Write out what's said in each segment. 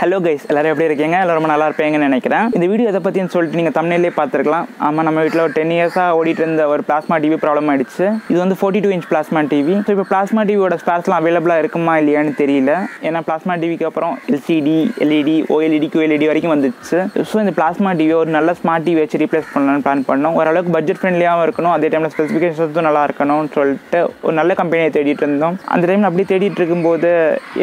Hello guys எல்லாரும் எப்படி இருக்கீங்க? எல்லாரும் ரொம்ப நல்லா இருப்பீங்கன்னு நினைக்கிறேன். இந்த வீடியோ எதை பற்றின்னு சொல்லிட்டு நீங்கள் தமிழ்லேயே பார்த்துருக்கலாம். ஆமாம் நம்ம வீட்டில் ஒரு டென் இயர்ஸாக ஓடிட்டு இருந்த ஒரு பிளாஸ்மா டிவி ப்ராப்ளம் ஆயிடுச்சு. இது வந்து forty two inch plasma TV so இப்போ பிளாஸ்மா டிவியோட ஸ்பேஸ்லாம் அவைலபிளாக இருக்குமா இல்லையான்னு தெரியல. ஏன்னா பிளாஸ்மா டிவிக்கு அப்புறம் எல்சிடி எல்இடி ஓஎல்இடி கியூஎல்இடி வரைக்கும் வந்துச்சு. ஸோ இந்த பிளாஸ்மா டிவி ஒரு நல்ல ஸ்மார்ட் டிவி வச்சு ரீப்ளேஸ் பண்ணலாம்னு பிளான் பண்ணோம். ஓரளவுக்கு பட்ஜெட் ஃப்ரெண்ட்லியாகவும் இருக்கணும். அதே டைமில் ஸ்பெசிஃபிகேஷன்ஸும் நல்லா இருக்கணும்னு சொல்லிட்டு ஒரு நல்ல கம்பெனியை தேடிட்டு இருந்தோம். அந்த டைமில் அப்படி தேடிட்டு இருக்கும்போது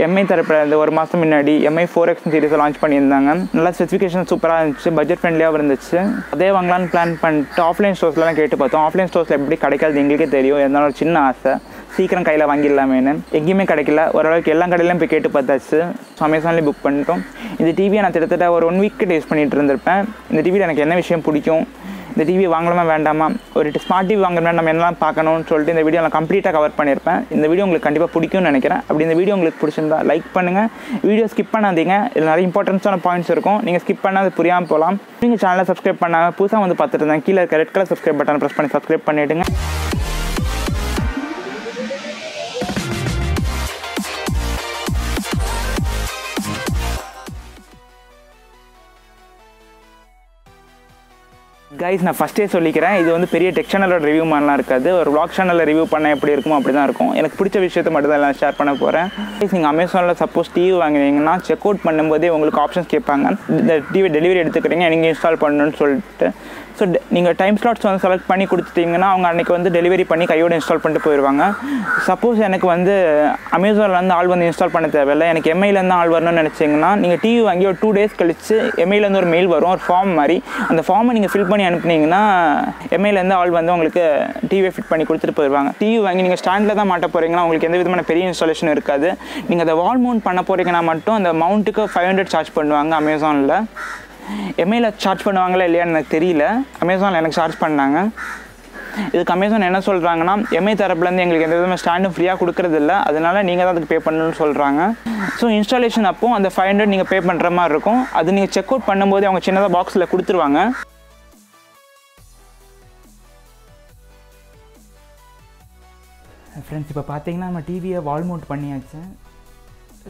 எம்ஐ தரப்பில் இந்த ஒரு மாதம் முன்னாடி எம்ஐ ஃபோர் எக்ஸ் சீரிஸை லான்ச் பண்ணியிருந்தாங்க. நல்லா ஸ்பெசிஃபிகேஷன் சூப்பராக இருந்துச்சு. பட்ஜெட் ஃப்ரெண்ட்லியாகவும் இருந்துச்சு. அதே வாங்கலாம்னு பிளான் பண்ணிட்டு ஆஃப்லைன் ஸ்டோர்ஸ்லாம் கேட்டு பார்த்தோம். ஆஃப்லைன் ஸ்டோர்ஸில் எப்படி கிடைக்காது எங்களுக்கே தெரியும். இருந்தாலும் ஒரு சின்ன ஆசை. சீக்கிரம் கையில் வாங்கிடலாமேன்னு. எங்கேயுமே கிடைக்கல. ஓரளவுக்கு எல்லா கடையிலையும் போய் கேட்டு பார்த்தாச்சு. ஸோ அமேசான்லேயே புக் பண்ணிட்டோம். இந்த டிவியை நான் கிட்டத்தட்ட ஒரு ஒன் வீக் டேஸ்ட் பண்ணிட்டு இருந்திருப்பேன். இந்த டிவியில் எனக்கு என்ன விஷயம் பிடிக்கும்? இந்த டிவி வாங்கலாமா வேண்டாமா? ஒரு ஸ்மார்ட் டிவி வாங்கணும்னா நம்ம என்னலாம் பார்க்கணும்னு சொல்லிட்டு இந்த வீடியோ நான் கம்ப்ளீட்டாக கவர் பண்ணியிருப்பேன். இந்த வீடியோ உங்களுக்கு கண்டிப்பாக பிடிக்கும்னு நினைக்கிறேன். அப்படி இந்த வீடியோ உங்களுக்கு பிடிச்சிருந்தா லைக் பண்ணுங்கள் வீடியோ ஸ்கிப் பண்ணாதீங்க. இதில் நிறைய இம்பார்ட்டன்ஸான பாயிண்ட்ஸ் இருக்கும். நீங்கள் ஸ்கிப் பண்ணால் அது புரியாமல் போகலாம். நீங்கள் சேனலை சப்ஸ்கிரைப் பண்ணாமல் புதுசாக வந்து பார்த்துட்டு இருந்தேன் கீழே இருக்க red colour subscribe button press பண்ணி சப்ஸ்கிரைப் பண்ணிவிடுங்க கைஸ் நான் ஃபஸ்ட்டே சொல்லிக்கிறேன். இது வந்து பெரிய டெக் சேனலோட ரிவ்யூ மாதிரிலாம் இருக்காது. ஒரு வ்ளாக் சேனலில் ரிவ்யூ பண்ண எப்படி இருக்குமோ அப்படி தான் இருக்கும். எனக்கு பிடிச்ச விஷயத்தை மட்டும் தான் எல்லாம் ஷேர் பண்ண போகிறேன் நீங்கள் அமேசானில் சப்போஸ் டிவி வாங்கினீங்கன்னா செக் அவுட் பண்ணும்போதே உங்களுக்கு ஆப்ஷன்ஸ் கேட்பாங்க. இந்த டிவி டெலிவரி எடுத்துக்கிறீங்க நீங்கள் இன்ஸ்டால் பண்ணணும்னு சொல்லிட்டு. ஸோ நீங்கள் டைம் ஸ்லாட்ஸ் வந்து செலக்ட் பண்ணி கொடுத்துட்டிங்கன்னா அவங்க அன்றைக்கி வந்து டெலிவரி பண்ணி கையோடு இன்ஸ்டால் பண்ணிட்டு போயிடுவாங்க சப்போஸ் எனக்கு வந்து அமேசான்லேருந்து ஆள் வந்து இன்ஸ்டால் பண்ண தேவையில்லை. எனக்கு எம்ஐலேருந்து ஆள் வரணும்னு நினச்சிங்கன்னா நீங்கள் டிவி வாங்கி ஒரு டூ டேஸ் கழித்து எம்ஐலேருந்து ஒரு மெயில் வரும் ஒரு ஃபார்ம் மாதிரி. அந்த ஃபார்மை நீங்கள் ஃபில் பண்ணி அனுப்புனீங்கன்னா எம்ஐலேருந்து ஆள் வந்து உங்களுக்கு டிவியை ஃபிட் பண்ணி கொடுத்துட்டு போயிடுவாங்க டிவி வாங்கி நீங்கள் ஸ்டாண்டில் தான் மாட்ட போகிறீங்கன்னா உங்களுக்கு எந்த விதமான பெரிய இன்ஸ்டாலேஷன் இருக்காது. நீங்கள் அதை வால் மவுண்ட் பண்ண போகிறீங்கன்னா மட்டும் அந்த மவுண்ட்டுக்கு ஃபைவ் ஹண்ட்ரட் சார்ஜ் பண்ணுவாங்க அமேசானில் எம்ஐயில் சார்ஜ் பண்ணுவாங்களா இல்லையான்னு எனக்கு தெரியல. அமேசானில் எனக்கு சார்ஜ் பண்ணாங்க. இதுக்கு அமேசான் என்ன சொல்கிறாங்கன்னா எம்ஐ தரப்புலேருந்து எங்களுக்கு எந்த விதமாக ஸ்டாண்டும் ஃப்ரீயாக கொடுக்குறதில்ல அதனால நீங்கள் தான் அதுக்கு பே பண்ணணும்னு சொல்கிறாங்க ஸோ இன்ஸ்டாலேஷன் அப்போ அந்த ஃபைவ் ஹண்ட்ரட் நீங்கள் பே பண்ணுற மாதிரி இருக்கும். அது நீங்கள் செக் அவுட் பண்ணும்போது அவங்க சின்னதாக பாக்ஸில் கொடுத்துருவாங்க. ஃப்ரெண்ட்ஸ் இப்போ பார்த்தீங்கன்னா நம்ம டிவியை வால் மவுண்ட் பண்ணியாச்சு.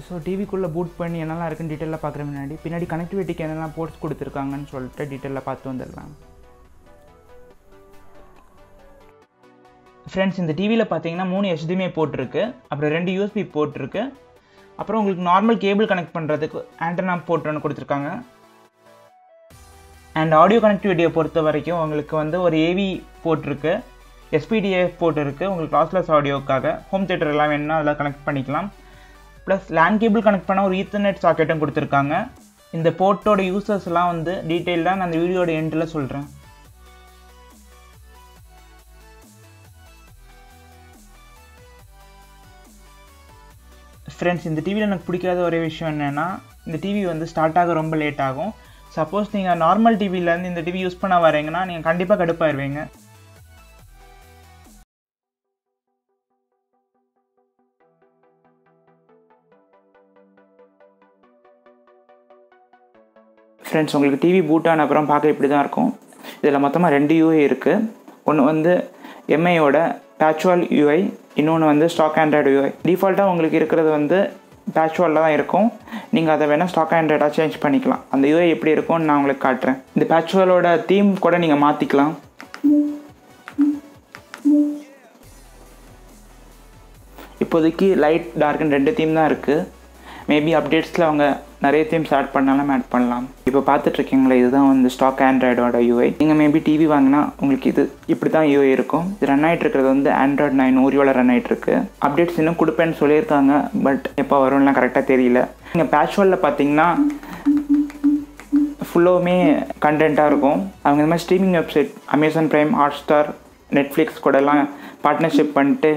ஸோ டிவிக்குள்ளே பூட் பண்ணி என்னெல்லாம் இருக்குன்னு டீட்டெயிலாக பார்க்குற முன்னாடி பின்னாடி கனெக்டிவிட்டிக்கு என்னெல்லாம் போர்ட்ஸ் கொடுத்துருக்காங்கன்னு சொல்லிட்டு டீட்டெயிலாக பார்த்து வந்துடலாம். ஃப்ரெண்ட்ஸ் இந்த டிவியில் பார்த்தீங்கன்னா மூணு ஹெச்டிஎம்ஐ போட்டிருக்கு அப்புறம் ரெண்டு யூஎஸ்பி போட்டிருக்கு அப்புறம் உங்களுக்கு நார்மல் கேபிள் கனெக்ட் பண்ணுறதுக்கு ஆண்டனா போர்ட் ஒன்று கொடுத்துருக்காங்க. அண்ட் ஆடியோ கனெக்டிவிட்டியை பொறுத்த வரைக்கும் உங்களுக்கு வந்து ஒரு ஏவி போட்டிருக்கு எஸ்பிடிஏ போர்ட் இருக்குது உங்களுக்கு லாஸ்லெஸ் ஆடியோக்காக ஹோம் தேட்டர் எல்லாம் வேணும்னா அதில் கனெக்ட் பண்ணிக்கலாம். ப்ளஸ் லேண்ட் கேபிள் கனெக்ட் பண்ண ஒரு ஈத்தர்நெட் சாக்கெட்டும் கொடுத்துருக்காங்க. இந்த போர்ட்டோட யூசர்ஸ்லாம் வந்து டீட்டெயிலாக நான் அந்த வீடியோட எண்டில் சொல்கிறேன் ஃப்ரெண்ட்ஸ் இந்த டிவியில் எனக்கு பிடிக்காத ஒரே விஷயம் என்னென்னா இந்த டிவி வந்து ஸ்டார்ட் ஆக ரொம்ப லேட் ஆகும். சப்போஸ் நீங்கள் நார்மல் டிவியிலேருந்து இந்த டிவி யூஸ் பண்ண வரீங்கன்னா நீங்கள் கண்டிப்பாக கடுப்பாயிருவீங்க. ஃப்ரெண்ட்ஸ் உங்களுக்கு டிவி பூட் ஆன அப்புறம் பார்க்க இப்படி தான் இருக்கும். இதில் மொத்தமாக ரெண்டு யூஐ இருக்குது ஒன்று வந்து எம்ஐயோட பேச்சுவல் யூஐ இன்னொன்று வந்து ஸ்டாக் ஆண்ட்ராய்டு யூஐ டிஃபால்ட்டாக உங்களுக்கு இருக்கிறது வந்து பேச்சுவலில் தான் இருக்கும். நீங்கள் அதை வேணால் ஸ்டாக் ஆண்ட்ராய்டாக சேஞ்ச் பண்ணிக்கலாம். அந்த யூஐ எப்படி இருக்கும்னு நான் உங்களுக்கு காட்டுறேன். இந்த பேச்சுவலோட தீம் கூட நீங்கள் மாற்றிக்கலாம் இப்போதைக்கு லைட் டார்க்னு ரெண்டு தீம் தான் இருக்குது மேபி அப்டேட்ஸில் அவங்க நிறைய தீம்ஸ் ஆட் பண்ணாலும் ஆட் பண்ணலாம். இப்போ பார்த்துட்ருக்கீங்களா இதுதான் வந்து ஸ்டாக் ஆண்ட்ராய்டோட யூஐ நீங்கள் மேபி டிவி வாங்கினா உங்களுக்கு இது இப்படி தான் யூஐ இருக்கும். இது ரன் ஆகிட்டு இருக்கிறது வந்து ஆண்ட்ராய்டு நைன் ஓரியோவில் ரன் ஆகிட்டு இருக்கு அப்டேட்ஸ் இன்னும் கொடுப்பேன்னு சொல்லியிருக்காங்க பட் எப்போ வரும்லாம் கரெக்டாக தெரியல. நீங்கள் பேச்சுவலில் பார்த்தீங்கன்னா ஃபுல்லாகவுமே கண்டென்ட்டாக இருக்கும். அவங்க இந்த மாதிரி streaming website Amazon Prime Hotstar Netflix கூடலாம் பார்ட்னர்ஷிப் பண்ணிட்டு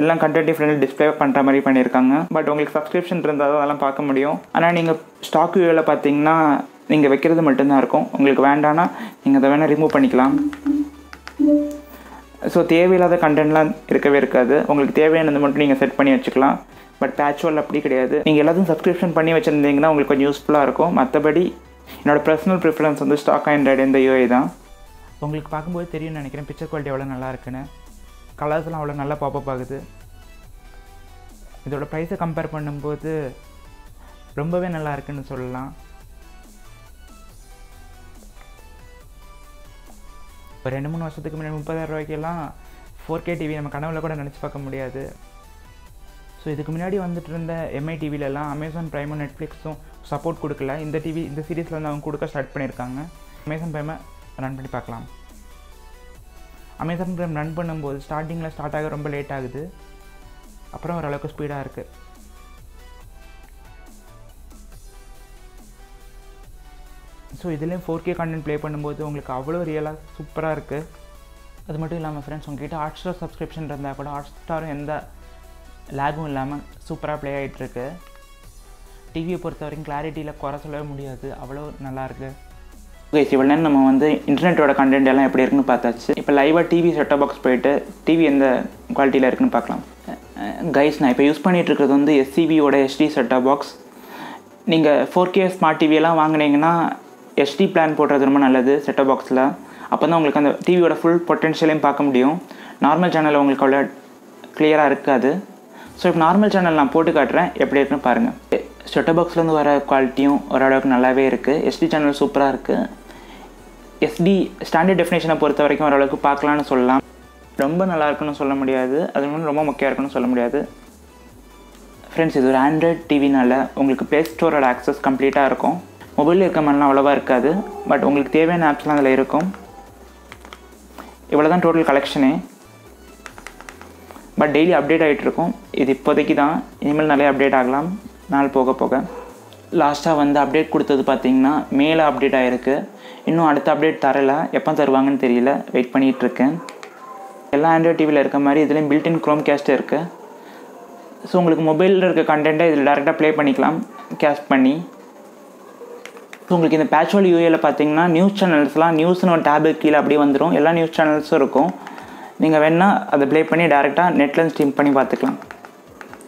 எல்லாம் கண்டென்ட் டிஃப்ரெண்ட் டிஸ்பிளே பண்ணுற மாதிரி பண்ணியிருக்காங்க. பட் உங்களுக்கு சப்ஸ்கிரிப்ஷன் இருந்தால் தான் அதெல்லாம் பார்க்க முடியும். ஆனால் நீங்கள் ஸ்டாக் வியூவில் பார்த்தீங்கன்னா நீங்கள் வைக்கிறது மட்டும்தான் இருக்கும். உங்களுக்கு வேண்டான்னா நீங்கள் அதை வேணால் ரிமூவ் பண்ணிக்கலாம். ஸோ தேவையில்லாத கண்டென்ட்லாம் இருக்கவே இருக்காது. உங்களுக்கு தேவையானது மட்டும் நீங்கள் செட் பண்ணி வச்சுக்கலாம். பட் பேச்சுவல் அப்படி கிடையாது. நீங்கள் எல்லாத்தையும் சப்ஸ்கிரிப்ஷன் பண்ணி வச்சுருந்தீங்கன்னா உங்களுக்கு கொஞ்சம் யூஸ்ஃபுல்லாக இருக்கும். மற்றபடி என்னோடய பர்சனல் ப்ரிஃபரன்ஸ் வந்து ஸ்டாக் ஆண்ட்ராய்டு இந்த யூஐ தான். உங்களுக்கு பார்க்கும்போது தெரியும்னு நினைக்கிறேன். பிக்சர் குவாலிட்டி எவ்வளோ நல்லா இருக்குன்னு. கலர்ஸ்லாம் அவ்வளோ நல்லா பாப்பப் ஆகுது. இதோட ப்ரைஸை கம்பேர் பண்ணும்போது ரொம்பவே நல்லா இருக்குன்னு சொல்லலாம். ஒரு ரெண்டு மூணு வருஷத்துக்கு முன்னாடி முப்பதாயிரம் ரூபாய்க்கெல்லாம் ஃபோர் கே டிவி நம்ம கனவுல கூட நினச்சி பார்க்க முடியாது. ஸோ இதுக்கு முன்னாடி வந்துட்டு இருந்த எம்ஐ டிவிலலாம் அமேசான் ப்ரைமும் நெட்ஃப்ளிக்ஸும் சப்போர்ட் கொடுக்கல. இந்த டிவி இந்த சீரீஸில் வந்து அவங்க கொடுக்க ஸ்டார்ட் பண்ணியிருக்காங்க. அமேசான் ப்ரைமை ரன் பண்ணி பார்க்கலாம். அமேசான் ப்ரைம் ரன் பண்ணும்போது ஸ்டார்டிங்கில் ஸ்டார்ட் ஆக ரொம்ப லேட் ஆகுது. அப்புறம் ஓரளவுக்கு ஸ்பீடாக இருக்குது ஸோ இதுலேயும் ஃபோர் கே கண்டென்ட் ப்ளே பண்ணும்போது உங்களுக்கு அவ்வளோ ரியலாக சூப்பராக இருக்குது அது மட்டும் இல்லாமல் ஃப்ரெண்ட்ஸ் உங்ககிட்ட ஹாட் ஸ்டார் சப்ஸ்கிரிப்ஷன் இருந்தால் கூட ஹாட் ஸ்டாரும் எந்த லேகும் இல்லாமல் சூப்பராக ப்ளே ஆகிட்டுருக்கு டிவியை பொறுத்த வரைக்கும் கிளாரிட்டியில் குறை சொல்லவே முடியாது. அவ்வளோ நல்லாயிருக்கு ஓகே இவ்வளோ நேரம் நம்ம வந்து இன்டர்நெட்டோட கண்டென்ட் எல்லாம் எப்படி இருக்குன்னு பார்த்தாச்சு. இப்போ லைவாக டிவி செட்டப் பாக்ஸ் போயிட்டு டிவி எந்த குவாலிட்டியில் இருக்குன்னு பார்க்கலாம். கைஸ் நான் இப்போ யூஸ் பண்ணிகிட்டு இருக்கிறது வந்து எஸ்சிபியோட எஸ்டி செட்டப் பாக்ஸ் நீங்கள் ஃபோர் கே ஸ்மார்ட் டிவியெல்லாம் வாங்கினீங்கன்னா எஸ்டி பிளான் போடுறது ரொம்ப நல்லது செட்டப் பாக்ஸில் அப்போ தான் உங்களுக்கு அந்த டிவியோட ஃபுல் பொட்டென்ஷியலையும் பார்க்க முடியும். நார்மல் சேனலில் உங்களுக்கு அவ்வளோ கிளியராக இருக்காது. ஸோ இப்போ நார்மல் சேனல் நான் போட்டு காட்டுறேன். எப்படி இருக்குன்னு பாருங்கள் செட்டப் பாக்ஸ்லேருந்து வர குவாலிட்டியும் ஓரளவுக்கு நல்லாவே இருக்குது எஸ்டி சேனல் சூப்பராக இருக்குது எஸ்டி ஸ்டாண்டர்ட் டெஃபினேஷனை பொறுத்த வரைக்கும் ஓரளவுக்கு பார்க்கலான்னு சொல்லலாம். ரொம்ப நல்லா இருக்குன்னு சொல்ல முடியாது. அது வந்து ரொம்ப முக்கியம் இருக்குன்னு சொல்ல முடியாது. ஃப்ரெண்ட்ஸ் இது ஒரு ஆண்ட்ராய்ட் டிவினால் உங்களுக்கு ப்ளே ஸ்டோரோட ஆக்சஸ் கம்ப்ளீட்டாக இருக்கும். மொபைலில் இருக்க மாதிரிலாம் அவ்வளோவா இருக்காது. பட் உங்களுக்கு தேவையான ஆப்ஸ்லாம் அதில் இருக்கும். இவ்வளோ தான் டோட்டல் கலெக்ஷனே பட் டெய்லி அப்டேட் ஆகிட்டு இருக்கும். இது இப்போதைக்கு தான் இனிமேல் நிறைய அப்டேட் ஆகலாம். நாள் போக போக. லாஸ்ட்டாக வந்து அப்டேட் கொடுத்தது பார்த்தீங்கன்னா மேலே அப்டேட் ஆகிருக்கு இன்னும் அடுத்த அப்டேட் தரலை. எப்போ தருவாங்கன்னு தெரியல. வெயிட் பண்ணிகிட்ருக்கேன். எல்லா ஆண்ட்ராய்ட் டிவியில் இருக்க மாதிரி இதுலேயும் பில்டின் க்ரோம் கேஸ்ட் இருக்குது ஸோ உங்களுக்கு மொபைலில் இருக்க கண்டென்ட்டை இதில் டேரெக்டாக ப்ளே பண்ணிக்கலாம். கேஸ்ட் பண்ணி. ஸோ உங்களுக்கு இந்த பேச்சுவல் யூஏல பார்த்தீங்கன்னா நியூஸ் சேனல்ஸ்லாம் நியூஸ்னு ஒரு டேபு கீழே அப்படியே வந்துடும் எல்லா நியூஸ் சேனல்ஸும் இருக்கும். நீங்கள் வேணால் அதை ப்ளே பண்ணி டேரெக்டாக நெட்டில் ஸ்ட்ரீம் பண்ணி பார்த்துக்கலாம்.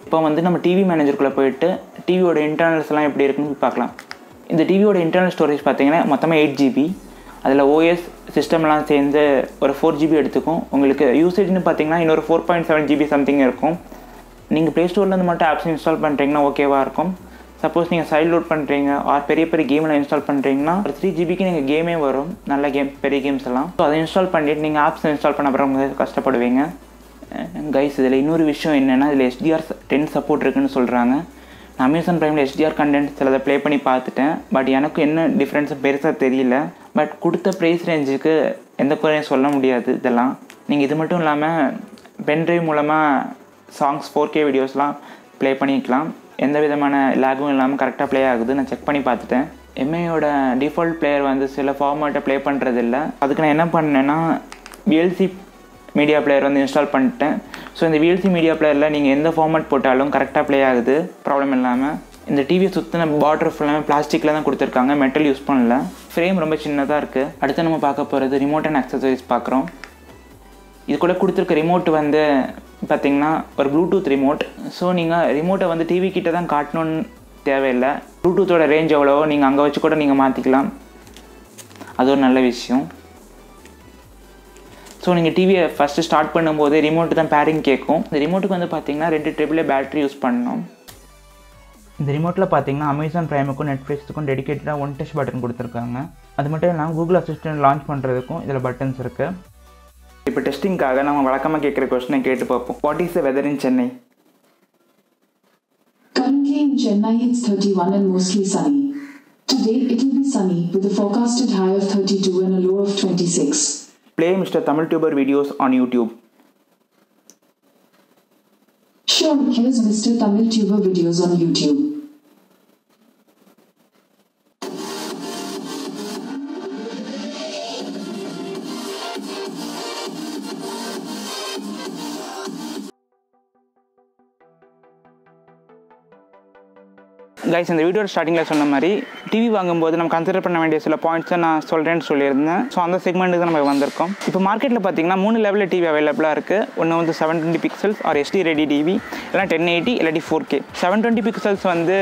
இப்போ வந்து நம்ம டிவி மேனேஜருக்குள்ளே போயிட்டு டிவியோட இன்டர்னல்ஸ்லாம் எப்படி இருக்குன்னு பார்க்கலாம். இந்த டிவியோட இன்டர்னல் ஸ்டோரேஜ் பார்த்தீங்கன்னா மொத்தமாக எயிட் ஜிபி அதில் ஓஎஸ் சிஸ்டம்லாம் சேர்ந்து ஒரு ஃபோர் ஜிபி எடுத்துக்கும். உங்களுக்கு யூசேஜ்னு பார்த்தீங்கன்னா இன்னொரு four point seven GB something இருக்கும். நீங்கள் ப்ளே ஸ்டோர்லேருந்து மட்டும் ஆப்ஸ் இன்ஸ்டால் பண்ணுறீங்கன்னா ஓகேவாக இருக்கும். சப்போஸ் நீங்கள் சைல்ட் லோட் பண்ணுறீங்க ஆர் பெரிய பெரிய கேமில் இன்ஸ்டால் பண்ணுறீங்கன்னா ஒரு த்ரீ ஜிபிக்கு நீங்கள் கேமே வரும். நல்ல கேம் பெரிய கேம்ஸ் எல்லாம். ஸோ அதை இன்ஸ்டால் பண்ணிவிட்டு நீங்கள் ஆப்ஸ் இன்ஸ்டால் பண்ண அப்புறம் கஷ்டப்படுவீங்க. கைஸ் இதில் இன்னொரு விஷயம் என்னென்னா இதில் எஸ்டிஆர் டென் சப்போர்ட் இருக்குன்னு சொல்கிறாங்க நான் அமேசான் ப்ரைமில் ஹெச்டிஆர் கண்டென்ட் சிலதை ப்ளே பண்ணி பார்த்துட்டேன். பட் எனக்கு என்ன டிஃப்ரென்ஸும் பெருசாக தெரியல. பட் கொடுத்த ப்ரைஸ் ரேஞ்சுக்கு எந்த குறையும் சொல்ல முடியாது இதெல்லாம். நீங்கள் இது மட்டும் இல்லாமல் பென்ட்ரைவ் மூலமாக சாங்ஸ் ஃபோர் கே வீடியோஸ்லாம் ப்ளே பண்ணிக்கலாம். எந்த விதமான லேகும் இல்லாமல் கரெக்டாக ப்ளே ஆகுது நான் செக் பண்ணி பார்த்துட்டேன். எம்ஐயோட டிஃபால்ட் பிளேயர் வந்து சில ஃபார்மேட்டை ப்ளே பண்ணுறதில்ல அதுக்கு நான் என்ன பண்ணேன்னா விஎல்சி மீடியா பிளேயர் வந்து இன்ஸ்டால் பண்ணிட்டேன். ஸோ இந்த விஎல்சி மீடியா பிளேயரில் நீங்கள் எந்த ஃபார்மேட் போட்டாலும் கரெக்டாக ப்ளே ஆகுது. ப்ராப்ளம் இல்லாமல் இந்த டிவியை சுற்றின பார்டர் ஃபுல்லாமே பிளாஸ்டிக்கில் தான் கொடுத்துருக்காங்க. மெட்டல் யூஸ் பண்ணல. ஃப்ரேம் ரொம்ப சின்னதாக இருக்குது அடுத்து நம்ம பார்க்க போகிறது ரிமோட் அண்ட் அக்சசரிஸ் பார்க்குறோம். இது கூட கொடுத்துருக்க ரிமோட் வந்து பார்த்திங்கன்னா ஒரு ப்ளூடூத் ரிமோட் ஸோ நீங்கள் ரிமோட்டை வந்து டிவி கிட்ட தான் காட்டணுன்னு தேவையில்லை. ப்ளூடூத்தோட ரேஞ்ச் எவ்வளவோ நீங்கள் அங்கே வச்சு கூட நீங்கள் மாற்றிக்கலாம் அது ஒரு நல்ல விஷயம். ஸோ நீங்கள் டிவியை ஃபஸ்ட்டு ஸ்டார்ட் பண்ணும்போது ரிமோட்டு தான் பேரிங் கேட்கும் இந்த ரிமோட்டுக்கு வந்து பார்த்தீங்கன்னா ரெண்டு ட்ரிபிளே பேட்டரி யூஸ் பண்ணணும். இந்த ரிமோட்டில் பார்த்தீங்கன்னா அமேசான் ப்ரைமுக்கும் நெட்ஃப்ளிக்ஸுக்கும் டெடிக்கேட்டடாக ஒன் டச் பட்டன் கொடுத்துருக்காங்க. அது மட்டும் இல்லாமல் கூகுள் அசிஸ்டன்ட் லான்ச் பண்ணுறதுக்கும் இதில் பட்டன்ஸ் இருக்குது இப்போ டெஸ்டிங்காக நம்ம வழக்கமாக கேட்குற கொஸ்டினை கேட்டு பார்ப்போம். What is the weather in Chennai Currently in Chennai, it's 31 and mostly sunny. Today, it will be sunny with a forecasted high of 32 and a low of 26. play Mr. Tamil Tuber videos on YouTube. Sure, here's Mr. Tamil Tuber videos on YouTube. Guys இந்த video ஸ்டார்டிங்கில் சொன்ன மாதிரி TV வாங்கும்போது நம்ம consider பண்ண வேண்டிய சில பாயிண்ட்ஸை நான் சொல்கிறேன்னு சொல்லியிருந்தேன். ஸோ அந்த செக்மெண்ட்டுக்கு தான் நம்ம வந்திருக்கோம். இப்போ மார்க்கெட்டில் பார்த்தீங்கன்னா மூணு லெவலில் டிவி அவைலபிளாக இருக்குது ஒன்று வந்து seven twenty pixels or SD ready TV இல்லைனா டென் எயிட்டி இல்லாட்டி four K seven twenty pixels வந்து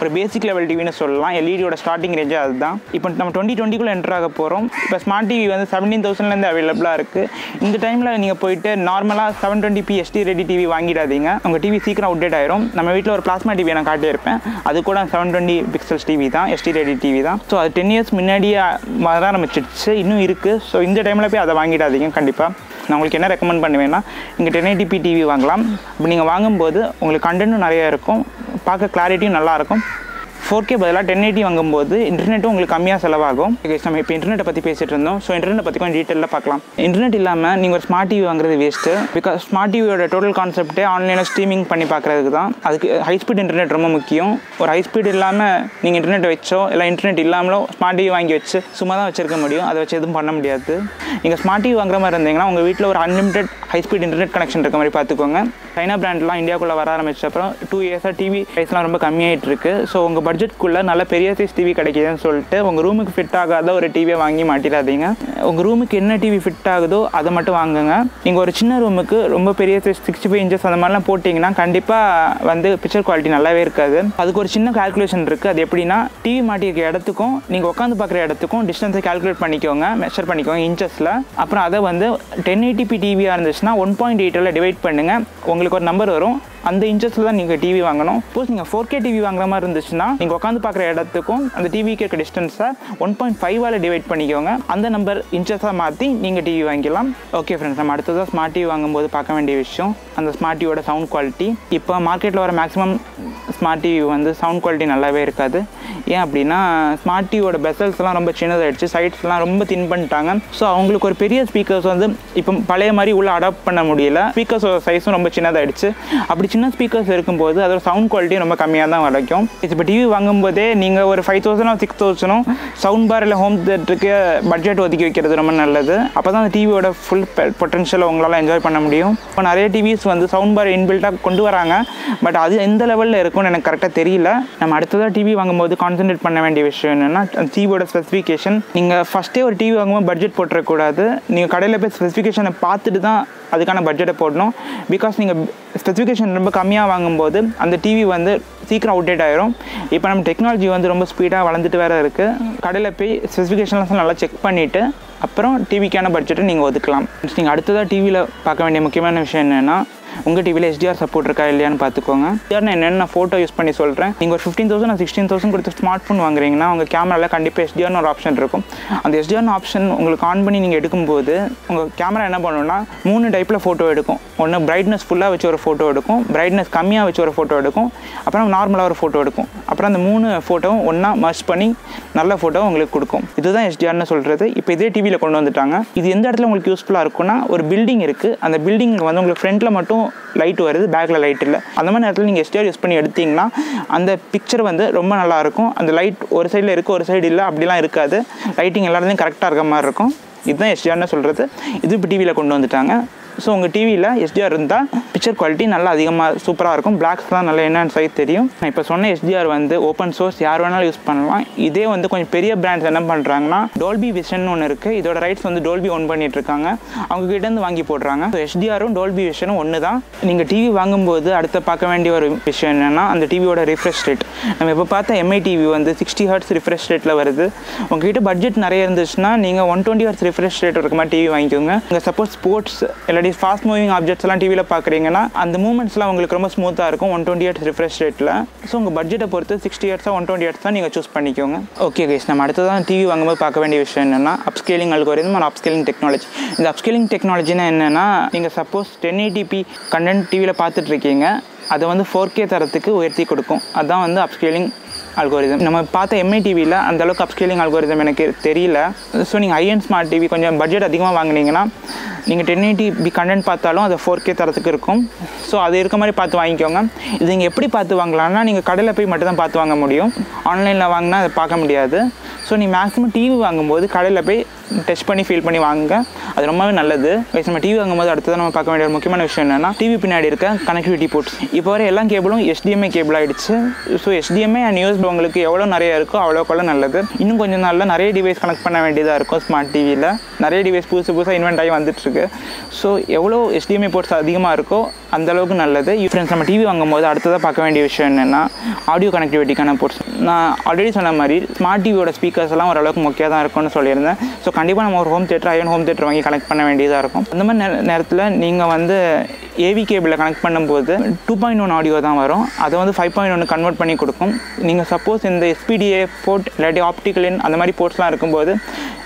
ஒரு பேசிக் லெவல் டிவின்னு சொல்லலாம். எல்இடியோட ஸ்டார்டிங் ரேஞ்சே அதுதான். இப்போ நம்ம டுவெண்ட்டி டுவெண்ட்டிக்குள்ளே என்டர் ஆக போகிறோம் இப்போ ஸ்மார்ட் டிவி வந்து செவன்டீன் தௌசண்ட்லேருந்து அவைலபிளாக இருக்குது இந்த டைமில் நீங்கள் போயிட்டு நார்மலாக seven twenty P SD ready TV வாங்கிடாதீங்க. உங்கள் டிவி சீக்கிரம் அப்டேட் ஆயிரும். நம்ம வீட்டில் ஒரு பிளாஸ்மா டிவி நான் காட்டியிருப்பேன். அது கூட செவன் டுவெண்ட்டி பிக்சல்ஸ் டிவி தான் எஸ்டி ரெடி டிவி தான். ஸோ அது டென் இயர்ஸ் முன்னாடியே வர ஆரம்பிச்சிடுச்சு இன்னும் இருக்குது ஸோ இந்த டைமில் போய் அதை வாங்கிடாதீங்க கண்டிப்பாக நான் உங்களுக்கு என்ன ரெக்கமெண்ட் பண்ணுவேன்னா நீங்கள் டென் ஐடிபி டிவி வாங்கலாம். இப்போ நீங்கள் வாங்கும்போது உங்களுக்கு கண்டென்ட்டும் நிறையா இருக்கும் பார்க்க கிளாரிட்டியும் நல்லாயிருக்கும் ஃபோர் கே பதிலாக டென் எயிட்டி வாங்கும்போது இன்டர்நெட்டும் உங்களுக்கு கம்மியாக செலவாகும். நம்ம இப்போ இன்டர்நெட்டை பற்றி பேசிகிட்டு இருந்தோம். ஸோ இன்டர்நெட் பற்றி கொஞ்சம் டீட்டெயிலாக பார்க்கலாம். இன்டர்நெட் இல்லாமல் நீங்கள் ஒரு ஸ்மார்ட் டிவி வாங்குறது வேஸ்ட்டு பிகாஸ் ஸ்மார்ட் டிவியோட டோட்டல் கான்செப்டே ஆன்லைனில் ஸ்ட்ரீமிங் பண்ணி பார்க்குறதுக்கு தான். அதுக்கு ஹை ஸ்பீட் இன்டர்நெட் ரொம்ப முக்கியம். ஒரு ஹை ஸ்பீட் இல்லாமல் நீங்கள் இன்டர்நெட் வச்சோ இல்லை இன்டர்நெட் இல்லாமலோ ஸ்மார்ட் டிவி வாங்கி வச்சு சும்மா தான் வச்சிருக்க முடியும். அதை வச்சு எதுவும் பண்ண முடியாது. நீங்கள் ஸ்மார்ட் டிவி வாங்குற மாதிரி இருந்தீங்கன்னா உங்கள் வீட்டில் ஒரு unlimited high speed internet connection இருக்க மாதிரி பார்த்துக்கோங்க. சைனா பிராண்ட்லாம் இந்தியாவுக்குள்ளே வர ஆரம்பிச்ச அப்புறம் டூ இயர்ஸாக டிவி ப்ரைஸ்லாம் ரொம்ப கம்மியாகிட்டு இருக்குது ஸோ உங்கள் பட்ஜெட்குள்ளே நல்ல பெரிய சைஸ் டிவி கிடைக்கிதுன்னு சொல்லிட்டு உங்கள் ரூமுக்கு ஃபிட் ஆகாத ஒரு டிவியை வாங்கி மாட்டிடாதீங்க. உங்கள் ரூமுக்கு என்ன டிவி ஃபிட் ஆகுதோ அதை மட்டும் வாங்குங்க. நீங்கள் ஒரு சின்ன ரூமுக்கு ரொம்ப பெரிய சைஸ் சிக்ஸ்டி ஃபைவ் இன்ச்சஸ் அந்த மாதிரிலாம் போட்டிங்கன்னா கண்டிப்பாக வந்து பிக்சர் குவாலிட்டி நல்லாவே இருக்காது. அதுக்கு ஒரு சின்ன கால்குலேஷன் இருக்குது அது எப்படின்னா டிவி மாட்டியிருக்க இடத்துக்கும் நீங்கள் உட்காந்து பார்க்குற இடத்துக்கும் டிஸ்டன்ஸை கால்குலேட் பண்ணிக்கோங்க. மெஷர் பண்ணிக்கோங்க இன்ச்சஸில் அப்புறம் அதை வந்து டென் எயிட்டிபி டிவியாக இருந்துச்சுன்னா ஒன் பாயிண்ட் எயிட்டில் டிவைட் பண்ணுங்கள் உங்களுக்கு ஒரு நம்பர் வரும். அந்த இன்ச்சஸில் தான் நீங்கள் டிவி வாங்கணும். சப்போஸ் நீங்கள் ஃபோர் கே டிவி வாங்குற மாதிரி இருந்துச்சுன்னா நீங்கள் உட்காந்து பார்க்குற இடத்துக்கும் அந்த டிவிக்கு இருக்க டிஸ்டன்ஸை ஒன் பாயிண்ட் ஃபைவால் டிவைட் பண்ணிக்கோங்க. அந்த நம்பர் இன்ச்சஸாக மாற்றி நீங்கள் டிவி வாங்கிக்கலாம். ஓகே ஃப்ரெண்ட்ஸ் நம்ம அடுத்ததாக ஸ்மார்ட் டிவி வாங்கும்போது பார்க்க வேண்டிய விஷயம் அந்த ஸ்மார்ட் டிவியோட சவுண்ட் குவாலிட்டி இப்போ மார்க்கெட்டில் வர மேக்ஸிமம் ஸ்மார்ட் டிவி வந்து சவுண்ட் குவாலிட்டி நல்லாவே இருக்காது. ஏன் அப்படின்னா ஸ்மார்ட் டிவியோட பெசல்ஸ்லாம் ரொம்ப சின்னதாகிடுச்சு சைட்ஸ்லாம் ரொம்ப தின் பண்ணிட்டாங்க. ஸோ அவங்களுக்கு ஒரு பெரிய ஸ்பீக்கர்ஸ் வந்து இப்போ பழைய மாதிரி உள்ள அடாப்ட் பண்ண முடியல. ஸ்பீக்கர்ஸோட சைஸும் ரொம்ப சின்னதாகிடுச்சு அப்படி சின்ன ஸ்பீக்கர்ஸ் இருக்கும்போது அதோட சவுண்ட் குவாலிட்டி ரொம்ப கம்மியாக தான் கிடைக்கும் இப்போ டிவி வாங்கும்போதே நீங்கள் ஒரு ஃபைவ் தௌசண்டோ சிக்ஸ் தௌசண்டும் சவுண்ட் பார் இல்லை ஹோம் தேட்டருக்கு பட்ஜெட் ஒதுக்கி வைக்கிறது ரொம்ப நல்லது. அப்போ தான் அந்த டிவியோட ஃபுல் பொட்டன்ஷியலை உங்களால் என்ஜாய் பண்ண முடியும். இப்போ நிறைய டிவிஸ் வந்து சவுண்ட் பார் இன்பில்ட்டாக கொண்டு வராங்க. பட் அது எந்த லெவலில் இருக்கும்னு எனக்கு கரெக்டாக தெரியல. நம்ம அடுத்ததாக டிவி வாங்கும்போது கான்சென்ட்ரேட் பண்ண வேண்டிய விஷயம் என்னென்னா டிவியோட ஸ்பெசிஃபிகேஷன் நீங்கள் ஃபஸ்ட்டே ஒரு டிவி வாங்கும்போது பட்ஜெட் போட்டுறக்கூடாது. நீங்கள் கடையில் போய் ஸ்பெசிஃபிகேஷனை பார்த்துட்டு தான் அதுக்கான பட்ஜெட்டை போடணும். பிகாஸ் நீங்கள் ஸ்பெசிஃபிகேஷன் ரொம்ப கம்மியாக வாங்கும்போது அந்த டிவி வந்து சீக்கிரம் அவுடேட் ஆயிரும். இப்போ நம்ம டெக்னாலஜி வந்து ரொம்ப ஸ்பீடாக வளர்ந்துட்டு வேறு இருக்குது கடையில் போய் ஸ்பெசிஃபிகேஷன்லாம் நல்லா செக் பண்ணிவிட்டு அப்புறம் டிவிக்கான பட்ஜெட்டை நீங்கள் ஒதுக்கலாம். நீங்கள் அடுத்ததாக டிவியில் பார்க்க வேண்டிய முக்கியமான விஷயம் என்னென்னா உங்கள் டிவியில் எஸ்டிஆர் சப்போர்ட் இருக்கா இல்லையான்னு பார்த்துக்கோங்க. எஸ்டிஆர் நான் என்னென்ன ஃபோட்டோ யூஸ் பண்ணி சொல்கிறேன் நீங்கள் ஒரு ஃபிஃப்டீன் தௌசண்ட் சிக்ஸ்டீன் தௌசண்ட் கொடுத்து ஸ்மார்ட் ஃபோன் வாங்குறீங்கன்னா உங்கள் கேமராவில் கண்டிப்பாக எஸ்டிஆர்னு ஒரு ஆப்ஷன் இருக்கும். அந்த எஸ்டிஆர்னு ஆப்ஷன் உங்களுக்கு ஆன் பண்ணி நீங்கள் எடுக்கும்போது உங்கள் கேமரா என்ன பண்ணணும்னா மூணு டைப்பில் ஃபோட்டோ எடுக்கும். ஒன்று பிரைட்னஸ் ஃபுல்லாக வச்சு ஒரு ஃபோட்டோ எடுக்கும் பிரைட்னஸ் கம்மியாக வச்சு ஒரு ஃபோட்டோ எடுக்கும் அப்புறம் நார்மலாக ஒரு ஃபோட்டோ எடுக்கும். அப்புறம் அந்த மூணு ஃபோட்டோவும் ஒன்றா மர்ச் பண்ணி நல்ல ஃபோட்டோ உங்களுக்கு கொடுக்கும். இதுதான் எஸ்டிஆர்னு சொல்கிறது இப்போ இதே டிவியில் கொண்டு வந்துட்டாங்க. இது எந்த இடத்துல உங்களுக்கு யூஸ்ஃபுல்லாக இருக்கும்னா ஒரு பில்டிங் இருக்குது அந்த பில்டிங் வந்து உங்களுக்கு ஃப்ரண்ட்டில் மட்டும் லைட் வருது பேக்கில் லைட் இல்லை. அந்த மாதிரி நேரத்தில் நீங்கள் எஸ்டிஆர் யூஸ் பண்ணி எடுத்தீங்கன்னா அந்த பிக்சர் வந்து ரொம்ப நல்லாயிருக்கும் அந்த லைட் ஒரு சைடில் இருக்குது ஒரு சைடு இல்லை அப்படிலாம் இருக்காது. லைட்டிங் எல்லாத்துலேயும் கரெக்டாக இருக்க மாதிரி இருக்கும். இதுதான் எஸ்டிஆர்னு சொல்கிறது இது இப்போ டிவியில் கொண்டு வந்துட்டாங்க. ஸோ உங்கள் டிவியில் எஸ்டிஆர் இருந்தால் பிக்சர் குவாலிட்டி நல்லா அதிகமாக சூப்பராக இருக்கும். பிளாக்ஸ்லாம் நல்லா என்னென்னு சைஸ் தெரியும். நான் இப்போ சொன்ன எஸ்டிஆர் வந்து ஓப்பன் சோர்ஸ் யார் வேணாலும் யூஸ் பண்ணலாம். இதே வந்து கொஞ்சம் பெரிய பிராண்ட்ஸ் என்ன பண்ணுறாங்கன்னா டோல்பி விஷன் ஒன்று இருக்குது இதோட ரைட்ஸ் வந்து டோல்பி ஒன் பண்ணிட்டு இருக்காங்க. அவங்க கிட்டேருந்து வாங்கி போடுறாங்க. ஸோ எஸ்டிஆரும் டோல்பி விஷனும் ஒன்று தான் நீங்கள் டிவி வாங்கும்போது அடுத்த பார்க்க வேண்டிய ஒரு விஷயம் என்னென்னா அந்த டிவியோட ரிஃப்ரெஷ் ரேட் நம்ம இப்போ பார்த்தா எம்ஐ டிவி வந்து சிக்ஸ்டி ஹர்ட்ஸ் ரிஃப்ரெஷ் ரேட்டில் வருது. உங்ககிட்ட பட்ஜெட் நிறைய இருந்துச்சுன்னா நீங்கள் one twenty hertz refresh rate இருக்க மாதிரி டிவி வாங்கிக்கோங்க. நீங்கள் சப்போஸ் ஸ்போர்ட்ஸ் இல்லாட்டி ஃபாஸ்ட் மூவிங் ஆப்ஜெக்ட்ஸ் எல்லாம் டிவியில் பார்க்குறீங்கன்னா அந்த மூமெண்ட்ஸ்லாம் உங்களுக்கு ரொம்ப ஸ்மூத்தாக இருக்கும் ஒன் டுவெண்ட்டி ஹர்ட்ஸ் ரிஃப்ரெஷ் ரேட்டில் ஸோ உங்கள் பட்ஜெட்டை பொறுத்து சிக்ஸ்டி இயர்ஸாக ஒன் டுவெண்ட்டி இயர்ஸ் தான் நீங்கள் சூஸ் பண்ணிக்கோங்க. ஓகே கைஸ் நம்ம அடுத்ததான் டிவி வாங்கும்போது பார்க்க வேண்டிய விஷயம் என்னென்னா upscaling algorithm and upscaling technology இந்த அப்ஸ்கேலிங் டெக்னாலஜினா என்னென்னா நீங்கள் சப்போஸ் டென் எயிட்டிபி கண்டென்ட் டிவியில் பார்த்துட்ருக்கீங்க அதை வந்து ஃபோர் கே தரத்துக்கு உயர்த்தி கொடுக்கும். அதுதான் வந்து அப்ஸ்கேலிங் அல்கோரிதம் நம்ம பார்த்த எம்ஐ டிவியில் அந்த அளவுக்கு அப்ஸ்கேலிங் அல்கோரிதம் எனக்கு தெரியல. ஸோ நீங்கள் ஐஎன் ஸ்மார்ட் டிவி கொஞ்சம் பட்ஜெட் அதிகமாக வாங்கினீங்கன்னா நீங்கள் டென் எயிட்டி பி கண்டென்ட் பார்த்தாலும் அது ஃபோர் கே தரத்துக்கு இருக்கும். ஸோ அது இருக்க மாதிரி பார்த்து வாங்கிக்கோங்க. இது நீங்கள் எப்படி பார்த்து வாங்கலாம்னா நீங்கள் கடையில் போய் மட்டும் தான் பார்த்து வாங்க முடியும். ஆன்லைனில் வாங்கினா அதை பார்க்க முடியாது. ஸோ நீ மேக்ஸிமம் டிவி வாங்கும்போது கடையில் போய் டெஸ்ட் பண்ணி ஃபீல் பண்ணி வாங்குங்க. அது ரொம்பவே நல்லது. பேச நம்ம டிவி வாங்கும்போது அடுத்தது நம்ம பார்க்க வேண்டிய ஒரு முக்கியமான விஷயம் என்னன்னா டிவி பின்னாடி இருக்க கனெக்டிவிட்டி போர்ட்ஸ் இப்போ வர எல்லா கேபிளும் எஸ்டிஎம்ஏ கேபிள் ஆகிடுச்சு ஸோ எஸ்டிஎம்ஏ அண்ட் யூஎஸ்பி உங்களுக்கு எவ்வளோ நிறைய இருக்கோ அவ்வளோக்குள்ள நல்லது. இன்னும் கொஞ்சம் நாளில் நிறைய டிவைஸ் கனெக்ட் பண்ண வேண்டியதாக இருக்கும் ஸ்மார்ட் டிவியில் நிறைய டிவைஸ் புதுசு புதுசாக இன்வென்ட் ஆகி வந்துட்டுருக்கு. ஸோ எவ்வளோ எஸ்டிஎம்ஏ போர்ட்ஸ் அதிகமாக இருக்கோ அந்தளவுக்கு நல்லது. ஃப்ரெண்ட்ஸ் நம்ம டிவி வாங்கும்போது அடுத்ததாக பார்க்க வேண்டிய விஷயம் என்னென்னா ஆடியோ கனெக்டிவிட்டிக்கான போர்ட்ஸ் நான் ஆல்ரெடி சொன்ன மாதிரி ஸ்மார்ட் டிவியோட ஸ்பீக்கர்ஸ் எல்லாம் ஓரளவுக்கு முக்கியம் தான் இருக்கும்னு சொல்லியிருந்தேன். ஸோ கண்டிப்பாக நம்ம ஒரு ஹோம் தேட்டர் ஐயன் ஹோம் தேட்டர் வாங்கி கனெக்ட் பண்ண வேண்டியதாக இருக்கும். அந்த மாதிரி நே- நேரத்தில் நீங்கள் வந்து ஏவி கேபிளில் கனெக்ட் பண்ணும்போது டூ பாயிண்ட் ஒன் ஆடியோ தான் வரும். அதை வந்து ஃபைவ் பாயிண்ட் ஒன்று கன்வெர்ட் பண்ணி கொடுக்கும். நீங்கள் சப்போஸ் இந்த எஸ்பிடிஏ போர்ட் இல்லாட்டி ஆப்டிக்கலின் அந்த மாதிரி போர்ட்ஸ்லாம் இருக்கும்போது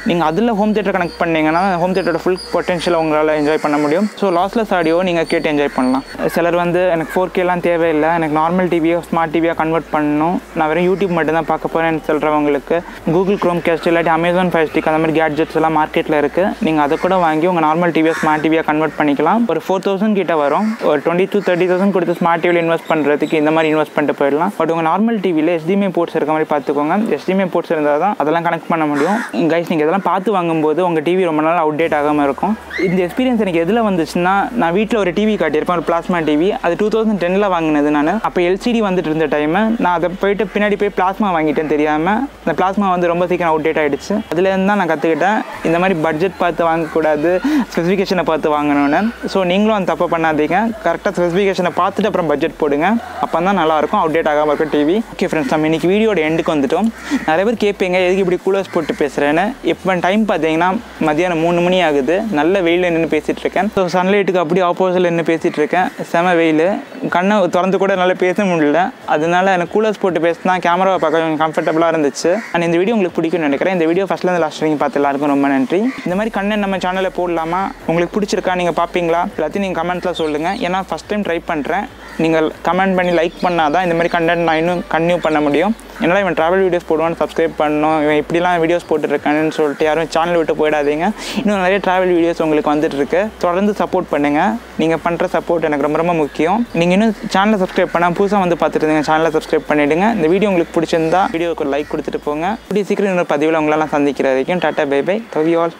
நீங்கள் அதில் ஹோம் தேட்டர் கனெக்ட் பண்ணிங்கன்னா ஹோம் தேட்டரோட ஃபுல் பொட்டன்ஷியல் உங்களால் என்ஜாய் பண்ண முடியும். ஸோ லாஸ்லெஸ் ஆடியோ நீங்கள் கேட்டு என்ஜாய் பண்ணலாம். சிலர் வந்து எனக்கு ஃபோர் கேலாம் தேவையில்லை. எனக்கு நார்மல் டிவியோ ஸ்மார்ட் டிவியாக கன்வெர்ட் பண்ணணும் நான் வெறும் யூடியூப் மட்டும் தான் பார்க்க போகிறேன்னு சொல்கிறவங்களுக்கு கூகுள் க்ரோம் கேஸ்ட் இல்லாட்டி அமேசான் ஃபைவ் ஸ்டிக் அந்த மாதிரி கேட்ஜெட் கேட்ஜெட்ஸ் எல்லாம் மார்க்கெட்டில் இருக்குது நீங்கள் அதை கூட வாங்கி உங்கள் நார்மல் டிவியை ஸ்மார்ட் டிவியாக கன்வெர்ட் பண்ணிக்கலாம். ஒரு ஃபோர் தௌசண்ட் கிட்ட வரும். ஒரு டுவெண்ட்டி டூ தேர்ட்டி தௌசண்ட் கொடுத்து ஸ்மார்ட் டிவியில் இன்வெஸ்ட் பண்ணுறதுக்கு இந்த மாதிரி இன்வெஸ்ட் பண்ணிட்டு போயிடலாம். பட் உங்கள் நார்மல் டிவியில் HDMI போர்ட்ஸ் இருக்க மாதிரி பார்த்துக்கோங்க. எஸ்டிமே போர்ட்ஸ் இருந்தால் தான் அதெல்லாம் கனெக்ட் பண்ண முடியும். கைஸ் நீங்கள் இதெல்லாம் பார்த்து வாங்கும்போது உங்கள் டிவி ரொம்ப நாள் அப்டேட் ஆகாமல் இருக்கும். இந்த எக்ஸ்பீரியன்ஸ் எனக்கு எதில் வந்துச்சுன்னா நான் வீட்டில் ஒரு டிவி காட்டியிருப்பேன் ஒரு பிளாஸ்மா டிவி அது டூ தௌசண்ட் டெனில் வாங்கினது நான். அப்போ எல்சிடி வந்துட்டு இருந்த டைமு நான் அதை போயிட்டு பின்னாடி போய் பிளாஸ்மா வாங்கிட்டேன் தெரியாமல் அந்த பிளாஸ்மா வந்து ரொம்ப சீக்கிரம் அவுடேட் ஆகிடுச்சு அதுலேருந்து தான் நான் கற்றுக்கிட்டேன் இந்த மாதிரி பட்ஜெட் பார்த்து வாங்கக்கூடாது ஸ்பெசிஃபிகேஷனை பார்த்து வாங்கணும்னு. ஸோ நீங்களும் அந்த தப்பை பண்ணாதீங்க. கரெக்டாக ஸ்பெசிஃபிகேஷனை பார்த்துட்டு அப்புறம் பட்ஜெட் போடுங்க. அப்போ தான் நல்லாயிருக்கும். அப்டேட் ஆகாமல் இருக்கும் டிவி ஓகே ஃப்ரெண்ட்ஸ் நம்ம இன்னைக்கு வீடியோட எண்டுக்கு வந்துட்டோம். நிறைய பேர் கேட்பீங்க எதுக்கு இப்படி கூலர்ஸ் போட்டு பேசுகிறேன்னு இப்போ டைம் பார்த்தீங்கன்னா மதியானம் மூணு மணி ஆகுது. நல்ல வெயிலில் நின்று பேசிகிட்டு இருக்கேன் ஸோ சன்லைட்டுக்கு அப்படியே ஆப்போசிட்டில் நின்று பேசிகிட்டு இருக்கேன் செம வெயில். கண்ணை திறந்து கூட நல்லா பேச முடியல. அதனால எனக்கு கூலர்ஸ் போட்டு பேசினா கேமராவை பார்க்க கொஞ்சம் கம்ஃபர்டபுளாக இருந்துச்சு. அண்ட் இந்த வீடியோ உங்களுக்கு பிடிக்கும்னு நினைக்கிறேன். இந்த வீடியோ ஃபஸ்ட்லேருந்து லாஸ்ட் வரைக்கும் பார்த்து எல்லாருக்கும் ரொம்ப நன்றி. இந்த மாதிரி கண்ணன் நம்ம சேனலில் போடலாமா? உங்களுக்கு பிடிச்சிருக்கா நீங்கள் பார்ப்பீங்களா எல்லாத்தையும் நீங்கள் கமெண்ட்டில் சொல்லுங்கள் ஏன்னா ஃபஸ்ட் டைம் ட்ரை பண்ணுறேன் நீங்கள் கமெண்ட் பண்ணி லைக் பண்ணால் தான் இந்த மாதிரி கண்டென்ட் நான் இன்னும் கன்டினியூ பண்ண முடியும். என்னடா இவன் ட்ராவல் வீடியோஸ் போடுவான்னு சப்ஸ்கிரைப் பண்ணோம் இவன் இப்படிலாம் வீடியோஸ் போட்டுருக்கான்னு சொல்லிட்டு யாரும் சேனல் விட்டு போயிடாதீங்க. இன்னும் நிறைய ட்ராவல் வீடியோஸ் உங்களுக்கு வந்துட்டுருக்கு தொடர்ந்து சப்போர்ட் பண்ணுங்கள் நீங்கள் பண்ணுற சப்போர்ட் எனக்கு ரொம்ப ரொம்ப முக்கியம். நீங்கள் இன்னும் சேனலை சப்ஸ்கிரைப் பண்ணால் புதுசாக வந்து பார்த்துருந்தீங்க சேனலை சப்ஸ்கிரைப் பண்ணிவிடுங்க இந்த வீடியோ உங்களுக்கு பிடிச்சிருந்தா வீடியோக்கு லைக் கொடுத்துட்டு போங்க. இப்படி சீக்கிரம் இன்னொரு பதிவில் உங்களெல்லாம் சந்திக்கிற வரைக்கும் டாட்டா பை பை. தவி ஆல்